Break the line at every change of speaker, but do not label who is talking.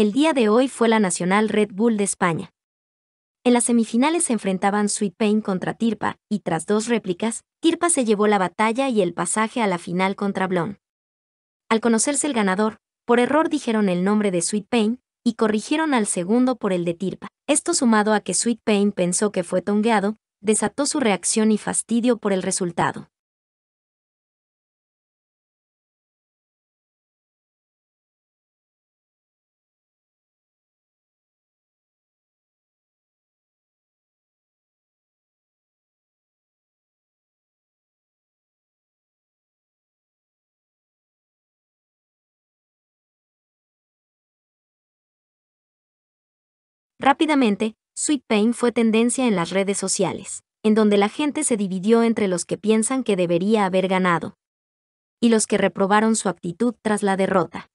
El día de hoy fue la Nacional Red Bull de España. En las semifinales se enfrentaban Sweet Pain contra Tirpa, y tras dos réplicas, Tirpa se llevó la batalla y el pasaje a la final contra Blon. Al conocerse el ganador, por error dijeron el nombre de Sweet Pain, y corrigieron al segundo por el de Tirpa. Esto sumado a que Sweet Pain pensó que fue tongueado, desató su reacción y fastidio por el resultado. Rápidamente, Sweet Pain fue tendencia en las redes sociales, en donde la gente se dividió entre los que piensan que debería haber ganado y los que reprobaron su actitud tras la derrota.